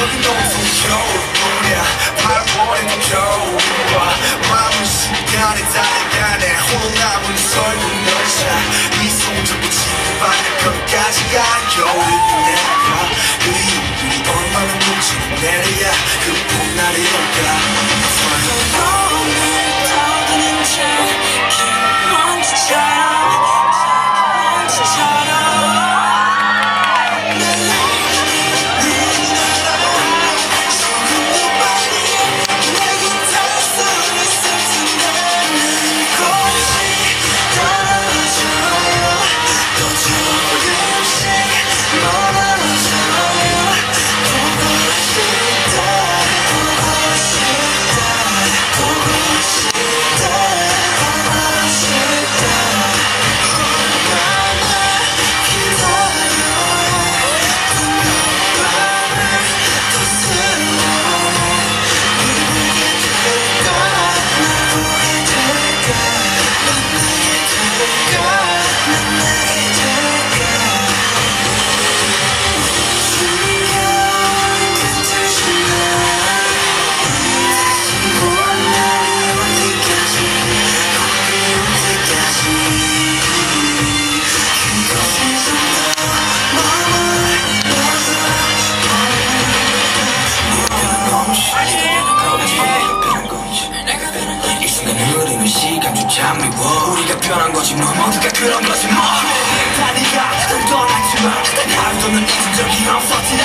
적인 너무 겨울이야 바라보는 겨울과 마음은 시간에 달려가네. 홀로 남은 설국 열차. 이 성적부 지급받는 것까지가 겨울이네 그 이유들이 얼마나 눈치를 내려야 그 봄날이 올까. 시간조차 미워 우리가 변한 거지 뭐 모두가 그런 거지 뭐. 다 네가 널 떠났지만 단 하루도 넌 잊은 적이 없었지